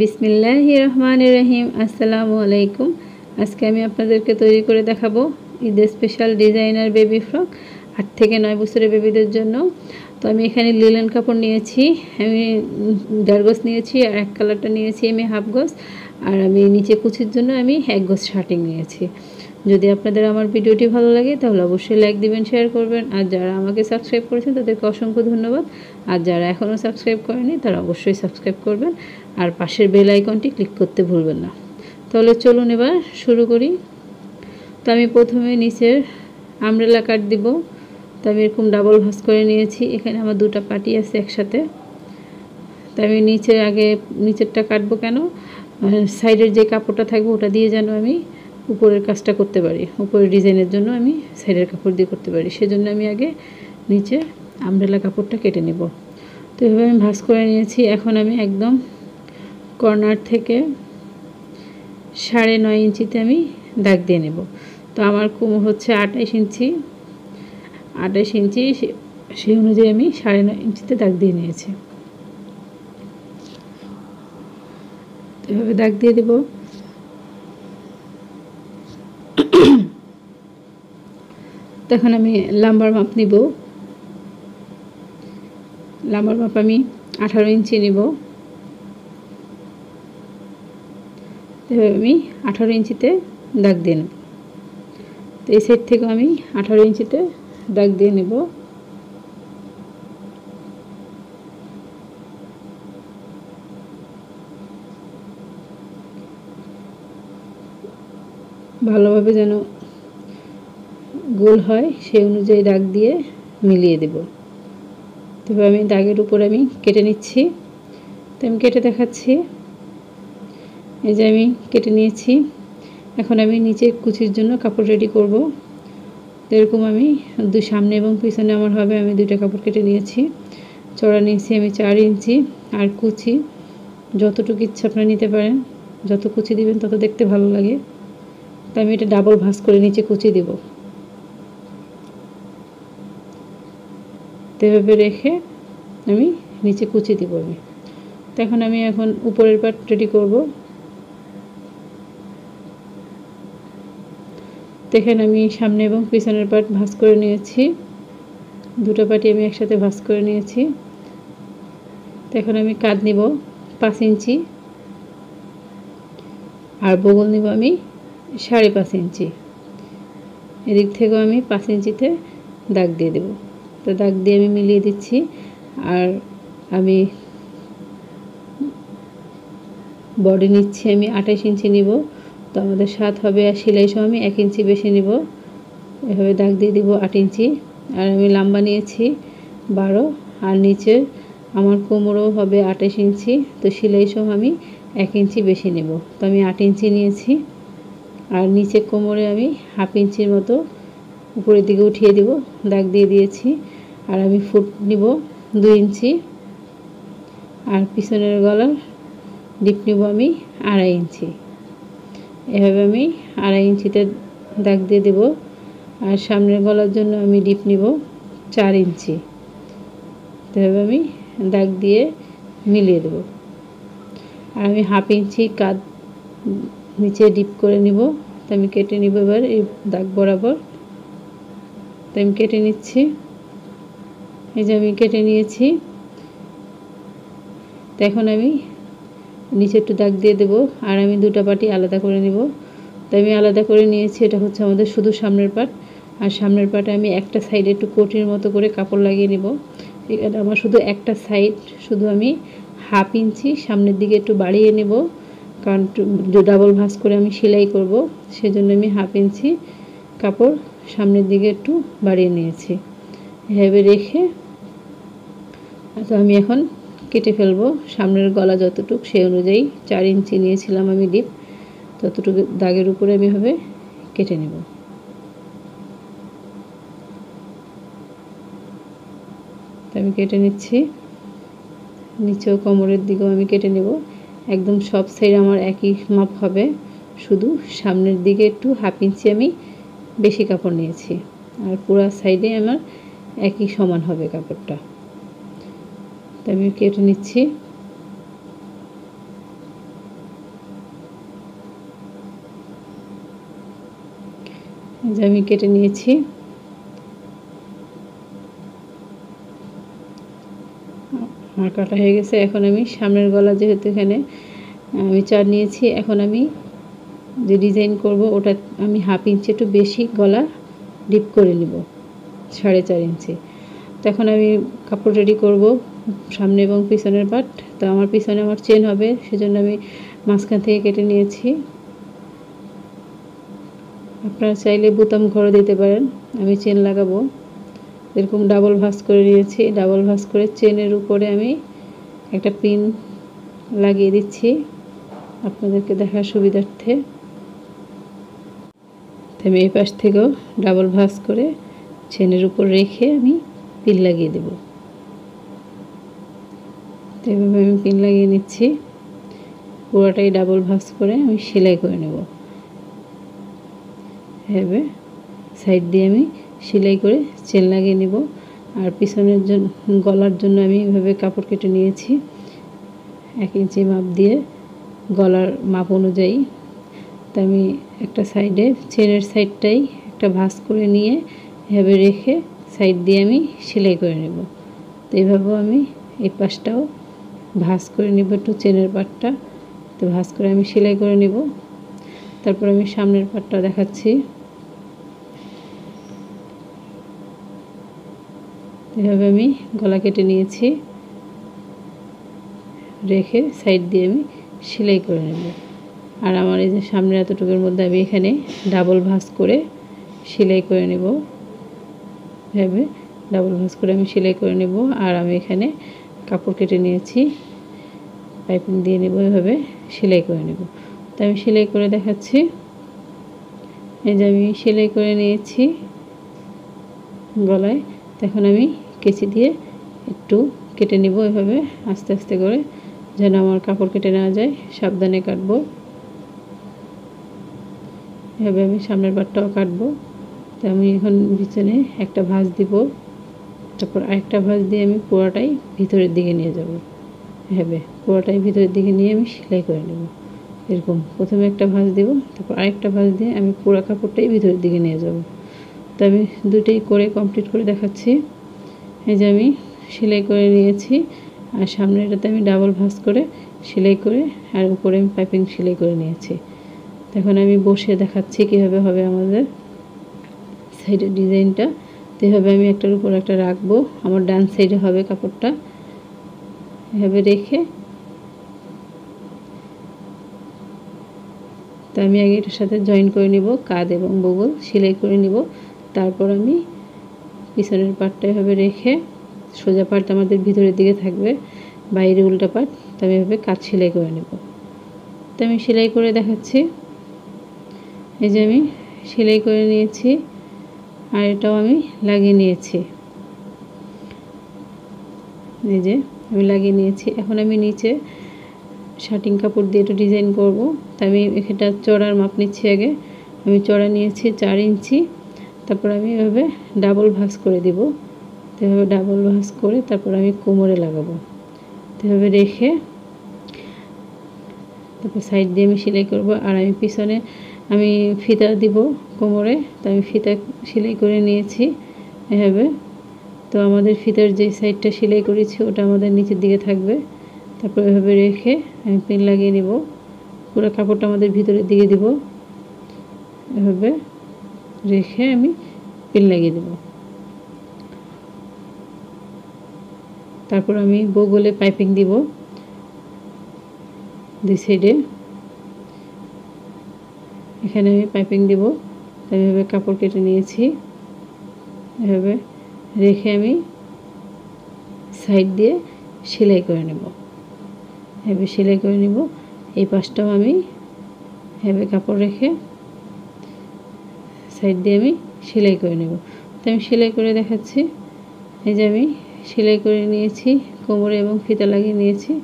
বিসমিল্লাহ রহমান রহিম, আসসালামু আলাইকুম। আজকে আমি আপনাদেরকে তৈরি করে দেখাবো ঈদের স্পেশাল ডিজাইনার বেবি ফ্রক আট থেকে নয় বছরের বেবিদের জন্য। তো আমি এখানে লিলেন কাপড় নিয়েছি, আমি দেড় নিয়েছি আর এক কালারটা নিয়েছি আমি হাফ গোস আর আমি নিচে কুচির জন্য আমি এক গোস শার্টিং নিয়েছি। যদি আপনাদের আমার ভিডিওটি ভালো লাগে, তাহলে অবশ্যই লাইক দিবেন শেয়ার করবেন। আর যারা আমাকে সাবস্ক্রাইব করেছেন, তাদেরকে অসংখ্য ধন্যবাদ। আর যারা এখনও সাবস্ক্রাইব করেনি তারা অবশ্যই সাবস্ক্রাইব করবেন। আর পাশের বেল আইকনটি ক্লিক করতে ভুলবেন না। তাহলে চলুন এবার শুরু করি। তো আমি প্রথমে নিচের আমরেলা কাট দিব। তো আমি এরকম ডাবল ভাস করে নিয়েছি। এখানে আমার দুটা পাটি আছে একসাথে। তো আমি নিচে আগে, নিচেরটা কাটবো কেন? সাইডের যে কাপড়টা থাকবে, ওটা দিয়ে যেন আমি উপরের কাজটা করতে পারি। উপরের ডিজাইনের জন্য আমি সাইডের কাপড় দিয়ে করতে পারি। সেজন্য আমি আগে নিচে আমরেলা কাপড়টা কেটে নেব। তো এভাবে আমি ভাস করে নিয়েছি। এখন আমি একদম কর্নার থেকে সাড়ে নয় ইঞ্চিতে আমি দাগ দিয়ে নেব। তো আমার কোমর হচ্ছে আঠাইশ ইঞ্চি। আঠাইশ ইঞ্চি সেই অনুযায়ী আমি সাড়ে নয় ইঞ্চিতে দাগ দিয়ে নিয়েছি। এভাবে দাগ দিয়ে দেব। তখন আমি লাম্বার মাপ নিব। লাম্বার মাপ আমি আঠারো ইঞ্চি নিব। আমি আঠারো ইঞ্চিতে দাগ দিয়ে নেব। তো এই সাইড থেকে আমি আঠারো ইঞ্চিতে দাগ দিয়ে নেব। ভালোভাবে যেন গোল হয়, সেই অনুযায়ী দাগ দিয়ে মিলিয়ে দেব। তবে আমি দাগের উপর আমি কেটে নিচ্ছি। তো আমি কেটে দেখাচ্ছি। এই যে আমি কেটে নিয়েছি। এখন আমি নিচে কুচির জন্য কাপড় রেডি করব। এরকম আমি দুই সামনে এবং পিছনে আমার হবে, আমি দুইটা কাপড় কেটে নিয়েছি। চড়া নিয়েছি আমি চার ইঞ্চি আর কুচি। যতটুকু ইচ্ছা আপনারা নিতে পারেন। যত কুচি দিবেন তত দেখতে ভালো লাগে। তাই আমি এটা ডাবল ভাঁজ করে নিচে কুচি দেব। এভাবে রেখে আমি নিচে কুচি দিব আমি। তো এখন আমি এখন উপরের পার্ট রেডি করব। দেখেন আমি সামনে এবং পিছনের পার্ট ভাঁজ করে নিয়েছি। দুটো পাটি আমি একসাথে ভাঁজ করে নিয়েছি। তো এখন আমি কাঁধ নিব পাঁচ ইঞ্চি। আর বগল নিব আমি সাড়ে পাঁচ ইঞ্চি। এদিক থেকেও আমি পাঁচ ইঞ্চিতে দাগ দিয়ে দেব। তো দাগ দিয়ে আমি মিলিয়ে দিচ্ছি। আর আমি বডি নিচ্ছি আমি আঠাশ ইঞ্চি নিব। তো আমাদের সাত হবে আর সেলাই সহ আমি এক ইঞ্চি বেশি নিব। এভাবে দাগ দিয়ে দিব আট ইঞ্চি। আর আমি লাম্বা নিয়েছি বারো। আর নিচে আমার কোমরও হবে আঠাশ ইঞ্চি। তো সেলাই সহ আমি এক ইঞ্চি বেশি নেব। তো আমি আট ইঞ্চি নিয়েছি। আর নিচে কোমরে আমি হাফ ইঞ্চির মতো উপরের দিকে উঠিয়ে দিব। দাগ দিয়ে দিয়েছি। আর আমি ফুট নিব দুই ইঞ্চি। আর পিছনের গলার ডিপ নিব আমি আড়াই ইঞ্চি। এভাবে আমি আড়াই ইঞ্চিতে দাগ দিয়ে দেব। আর সামনের গলার জন্য আমি ডিপ নিব চার ইঞ্চি। এভাবে আমি দাগ দিয়ে মিলিয়ে দেব। আর আমি হাফ ইঞ্চি কাত নিচে ডিপ করে নিব। তো আমি কেটে নিব এবার এই দাগ বরাবর। তো আমি কেটে নিচ্ছি। এই যে আমি কেটে নিয়েছি। তো এখন আমি নিচে একটু দাগ দিয়ে দেব, আর আমি দুটো পাটি আলাদা করে নিব। তো আমি আলাদা করে নিয়েছি, এটা হচ্ছে আমাদের শুধু সামনের পাট। আর সামনের পাটে আমি একটা সাইডে একটু কোটির মতো করে কাপড় লাগিয়ে নিব। এখানে আমার শুধু একটা সাইড, শুধু আমি হাফ ইঞ্চি সামনের দিকে একটু বাড়িয়ে নেব। কারণ ডাবল ভাঁজ করে আমি সেলাই করব, সেজন্য আমি হাফ ইঞ্চি কাপড় সামনের দিকে একটু বাড়িয়ে নিয়েছি। এভাবে রেখে তো আমি এখন কেটে ফেলব। সামনের গলা যতটুক, সেই অনুযায়ী চার ইঞ্চি নিয়েছিলাম আমি ডিপ। ততটুকু দাগের উপরে আমি হবে কেটে নেব। আমি কেটে নিচ্ছি। নিচেও কোমরের দিকেও আমি কেটে নেব। একদম সব সাইড আমার একই মাপ হবে। শুধু সামনের দিকে একটু হাফ ইঞ্চি আমি বেশি কাপড় নিয়েছি। আর পুরো সাইডে আমার একই সমান হবে কাপড়টা। আমি কেটে নিচ্ছি। যে আমি কেটে নিয়েছি। আমার কাটা হয়ে গেছে, এখন আমি সামনের গলা যেহেতু এখানে, আমি চার নিয়েছি, এখন আমি যে ডিজাইন করব ওটা আমি হাফ ইঞ্চি একটু বেশি গলা ডিপ করে নিব, সাড়ে চার ইঞ্চি। তো এখন আমি কাপড় রেডি করব। সামনে এবং পিছনের পাট তো আমার পিছনে আমার চেন হবে, সেজন্য আমি মাঝখান থেকে কেটে নিয়েছি। আপনারা চাইলে বুতাম ঘরে দিতে পারেন, আমি চেন লাগাবো। এরকম ডাবল ভাস করে নিয়েছি ডাবল ভাস করে চেনের উপরে আমি একটা পিন লাগিয়ে দিচ্ছি, আপনাদেরকে দেখার সুবিধার্থে। আমি এই পাশ থেকেও ডাবল ভাস করে চেনের উপর রেখে আমি পিন লাগিয়ে দেব। তো এভাবে আমি পিন লাগিয়ে নিচ্ছি। পুরোটাই ডাবল ভাস করে আমি সেলাই করে নেব। এভাবে সাইড দিয়ে আমি সেলাই করে চেন লাগিয়ে নিব। আর পিছনের জন্য গলার জন্য আমি এভাবে কাপড় কেটে নিয়েছি। এক ইঞ্চি মাপ দিয়ে গলার মাপ অনুযায়ী। তা আমি একটা সাইডে চেনের সাইডটাই একটা ভাঁজ করে নিয়ে এভাবে রেখে সাইড দিয়ে আমি সেলাই করে নেব। তো এভাবেও আমি এই পাশটাও ভাঁজ করে নেব একটু চেনের পাটটা। তো ভাঁজ করে আমি সেলাই করে নেব। তারপর আমি সামনের পাটটা দেখাচ্ছি। এভাবে আমি গলা কেটে নিয়েছি। রেখে সাইড দিয়ে আমি সেলাই করে নেব। আর আমার এই যে সামনের এতটুকুর মধ্যে আমি এখানে ডাবল ভাঁজ করে সেলাই করে নেব। এভাবে ডাবল ভাঁজ করে আমি সেলাই করে নেব। আর আমি এখানে কাপড় কেটে নিয়েছি। পাইপিং দিয়ে নেব, এভাবে সেলাই করে নেব। তো আমি সেলাই করে দেখাচ্ছি। এই যে আমি সেলাই করে নিয়েছি গলায়। তখন আমি কেচি দিয়ে একটু কেটে নিব এভাবে, আস্তে আস্তে করে, যেন আমার কাপড় কেটে নেওয়া যায়, সাবধানে কাটবো। এভাবে আমি সামনের পাটটাও কাটবো। তো আমি এখন পিছনে একটা ভাঁজ দিব। তারপর আরেকটা ভাঁজ দিয়ে আমি পুরোটাই ভিতরের দিকে নিয়ে যাব। এভাবে পুরোটাই ভিতরের দিকে নিয়ে আমি সেলাই করে নেব। এরকম প্রথমে একটা ভাঁজ দিব, তারপর আরেকটা ভাঁজ দিয়ে আমি পুরো কাপড়টাই ভিতরের দিকে নিয়ে যাব। তো আমি দুটোই করে কমপ্লিট করে দেখাচ্ছি। এই যে আমি সেলাই করে নিয়েছি, আর সামনেটাতে আমি ডাবল ভাঁজ করে সেলাই করে, আর উপরে আমি পাইপিং সেলাই করে নিয়েছি। এখন আমি বসে দেখাচ্ছি কীভাবে হবে আমাদের সাইডের ডিজাইনটা তো এভাবে আমি একটার উপর একটা রাখব। আমার ডান সাইডে হবে কাপড়টা। এভাবে রেখে। তো আমি আগে এটার সাথে জয়েন করে নিব, কাঁধ এবং বগল সেলাই করে নিব। তারপর আমি পিছনের পাটটা এভাবে রেখে, সোজা পাট আমাদের ভিতরের দিকে থাকবে, বাইরে উল্টা পাট তো আমি এভাবে কাজ সেলাই করে নেব। তো আমি সেলাই করে দেখাচ্ছি। এই যে আমি সেলাই করে নিয়েছি, আর এটাও আমি লাগিয়ে নিয়েছি। এই যে আমি লাগিয়ে নিয়েছি। এখন আমি নিচে শার্টিং কাপড় দিয়ে একটু ডিজাইন করব। তা আমি এখানটা চড়ার মাপ নিচ্ছি আগে। আমি চড়া নিয়েছি চার ইঞ্চি। তারপর আমি এভাবে ডাবল ভাঁজ করে দিব। তো এভাবে ডাবল ভাঁজ করে তারপর আমি কোমরে লাগাবো। এভাবে রেখে তারপর সাইড দিয়ে আমি সেলাই করব। আর আমি পিছনে আমি ফিতা দিব কোমরে। তো আমি ফিতা সেলাই করে নিয়েছি এভাবে। তো আমাদের ফিতার যে সাইডটা সেলাই করেছি, ওটা আমাদের নিচের দিকে থাকবে। তারপর এভাবে রেখে আমি পেন লাগিয়ে নিব। পুরো কাপড়টা আমাদের ভিতরের দিকে দিব। এভাবে রেখে আমি পেন লাগিয়ে দেব। তারপর আমি বগলে পাইপিং দিব দুই সাইডে এখানে আমি পাইপিং দিব। এভাবে কাপড় কেটে নিয়েছি। এভাবে রেখে আমি সাইড দিয়ে সেলাই করে নেব। এভাবে সেলাই করে নিব। এই পাশটাও আমি এভাবে কাপড় রেখে সাইড দিয়ে আমি সেলাই করে নেব। তো আমি সেলাই করে দেখাচ্ছি। এই যে আমি সেলাই করে নিয়েছি, কোমরে এবং ফিতা লাগিয়ে নিয়েছি।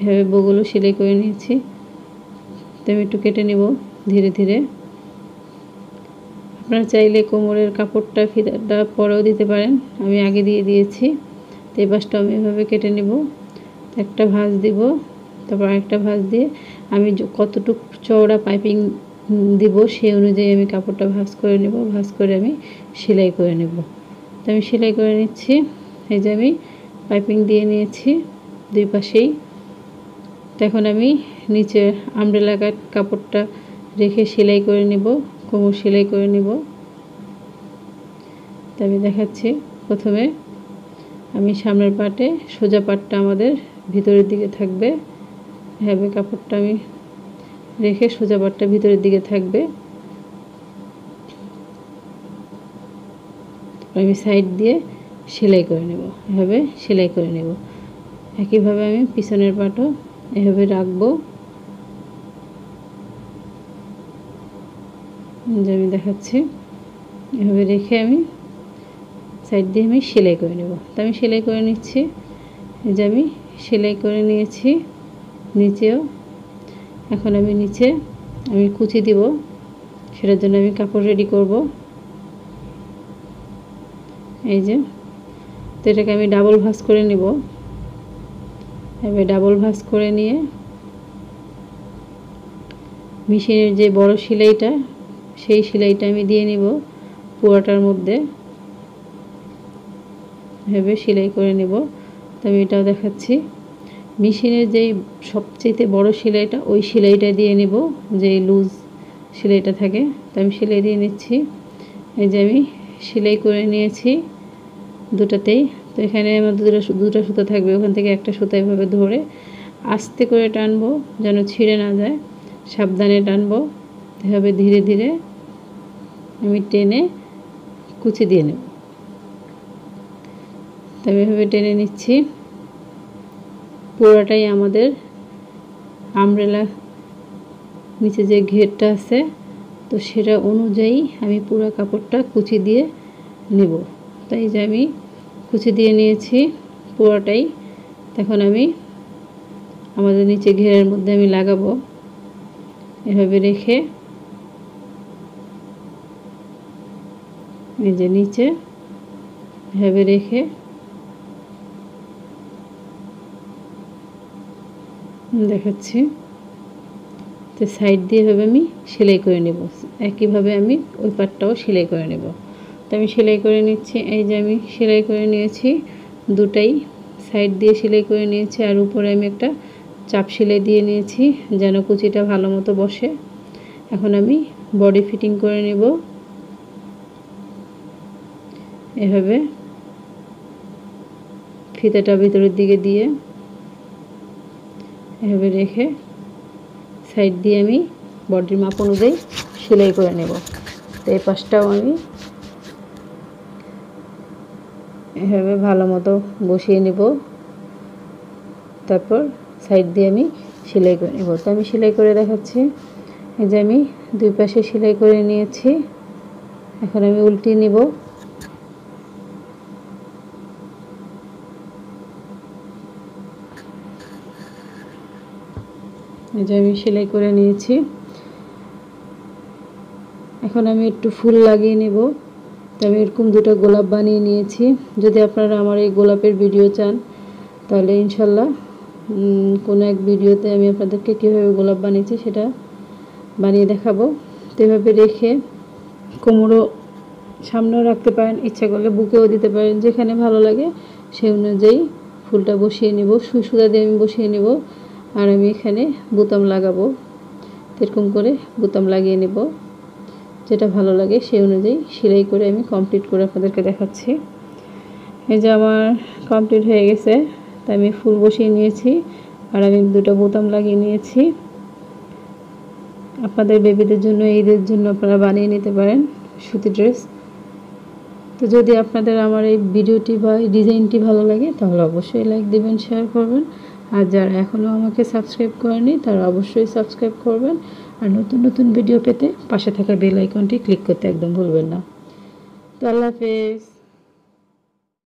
এভাবে বগুলো সেলাই করে নিয়েছি। তো আমি একটু কেটে নেব ধীরে ধীরে। আপনারা চাইলে কোমরের কাপড়টা ফিতাটা পরেও দিতে পারেন। আমি আগে দিয়ে দিয়েছি, তো এই পাশটা আমি এভাবে কেটে নেব। একটা ভাঁজ দিব, তারপর আরেকটা ভাঁজ দিয়ে আমি কতটুকু চওড়া পাইপিং দিব সেই অনুযায়ী আমি কাপড়টা ভাঁজ করে নেব, ভাঁজ করে আমি সেলাই করে নেব। তো আমি সেলাই করে নিচ্ছি। এই যে আমি পাইপিং দিয়ে নিয়েছি দুই পাশেই। তো এখন আমি নিচে আমব্রেলা কাপড়টা রেখে সেলাই করে নেব। কোমর সেলাই করে নেব। তো আমি দেখাচ্ছি। প্রথমে আমি সামনের পাটে সোজা পাটটা আমাদের ভিতরের দিকে থাকবে। এভাবে কাপড়টা আমি রেখে সোজা পাটটা ভিতরের দিকে থাকবে। আমি সাইড দিয়ে সেলাই করে নেব। এভাবে সেলাই করে নেব। একইভাবে আমি পিছনের পাটও এভাবে রাখব। যে আমি দেখাচ্ছি, এভাবে রেখে আমি সাইড দিয়ে আমি সেলাই করে নেব। তো আমি সেলাই করে নিচ্ছি। এই যে আমি সেলাই করে নিয়েছি, নিচেও। এখন আমি নিচে আমি কুচি দিব, সেটার জন্য আমি কাপড় রেডি করব। এই যে, তো এটাকে আমি ডাবল ভাঁজ করে নিব। এবার ডাবল ভাঁজ করে নিয়ে মেশিনের যে বড় সেলাইটা সেই সেলাইটা আমি দিয়ে নিব পুরোটার মধ্যে। ভেবে সেলাই করে নেব। তো আমি এটাও দেখাচ্ছি। মেশিনের যেই সবচেয়ে বড় সেলাইটা, ওই সেলাইটা দিয়ে নেব, যেই লুজ সেলাইটা থাকে। তো আমি সেলাই দিয়ে নিচ্ছি। এই যে আমি সেলাই করে নিয়েছি দুটাতেই। তো এখানে আমার দুটা দুটো সুতো থাকবে, ওখান থেকে একটা সুতো এভাবে ধরে আস্তে করে টানবো, যেন ছিঁড়ে না যায়। সাবধানে টানবো, এভাবে ধীরে ধীরে আমি টেনে কুচি দিয়ে নেব। তবে এভাবে টেনে নিচ্ছি। পুরোটাই আমাদের আমরেলা নিচে যে ঘেরটা আছে, তো সেটা অনুযায়ী আমি পুরো কাপড়টা কুচি দিয়ে নেব। তাই যে আমি কুচি দিয়ে নিয়েছি পুরোটাই। তখন আমি আমাদের নিচে ঘেরের মধ্যে আমি লাগাবো। এভাবে রেখে যে নিচে ভেবে রেখে দেখাচ্ছি। তো সাইড দিয়ে এভাবে আমি সেলাই করে নেব। একইভাবে আমি ওই পাটটাও সেলাই করে নেব। তো আমি সেলাই করে নিচ্ছি, এই যে আমি সেলাই করে নিয়েছি, দুটাই সাইড দিয়ে সেলাই করে নিয়েছি আর উপরে আমি একটা চাপ সেলাই দিয়ে নিয়েছি যেন কুচিটা ভালো মতো বসে। এখন আমি বডি ফিটিং করে নেব। এভাবে ফিতাটা ভিতরের দিকে দিয়ে এভাবে রেখে সাইড দিয়ে আমি বডির মাপ অনুযায়ী সেলাই করে নেব। তো এই পাশটাও আমি এভাবে ভালো মতো বসিয়ে নেব। তারপর সাইড দিয়ে আমি সেলাই করে নেব। তো আমি সেলাই করে দেখাচ্ছি। এই যে আমি দুই পাশে সেলাই করে নিয়েছি। এখন আমি উল্টিয়ে নেব। এই যে আমি সেলাই করে নিয়েছি। এখন আমি একটু ফুল লাগিয়ে নেব। তো আমি এরকম দুটো গোলাপ বানিয়ে নিয়েছি। যদি আপনারা আমার এই গোলাপের ভিডিও চান, তাহলে ইনশাল্লাহ কোনো এক ভিডিওতে আমি আপনাদেরকে কীভাবে গোলাপ বানিয়েছি সেটা বানিয়ে দেখাবো। তো এভাবে রেখে কোমরও সামনেও রাখতে পারেন, ইচ্ছা করলে বুকেও দিতে পারেন, যেখানে ভালো লাগে সেই অনুযায়ী ফুলটা বসিয়ে নেব। সুই সুতা দিয়ে আমি বসিয়ে নেব। আর আমি এখানে বোতাম লাগাবো। এরকম করে বোতাম লাগিয়ে নেব। যেটা ভালো লাগে সেই অনুযায়ী সেলাই করে আমি কমপ্লিট করে আপনাদেরকে দেখাচ্ছি। এই যে আমার কমপ্লিট হয়ে গেছে, তাই আমি ফুল বসিয়ে নিয়েছি আর আমি দুটো বোতাম লাগিয়ে নিয়েছি। আপনাদের বেবিদের জন্য ঈদের জন্য আপনারা বানিয়ে নিতে পারেন সুতি ড্রেস। তো যদি আপনাদের আমার এই ভিডিওটি বা এই ডিজাইনটি ভালো লাগে, তাহলে অবশ্যই লাইক দেবেন শেয়ার করবেন। আর যারা এখনও আমাকে সাবস্ক্রাইব করেনি, তারা অবশ্যই সাবস্ক্রাইব করবেন। আর নতুন নতুন ভিডিও পেতে পাশে থাকা বেল আইকনটি ক্লিক করতে একদম ভুলবেন না। তো আল্লাহ হাফেজ।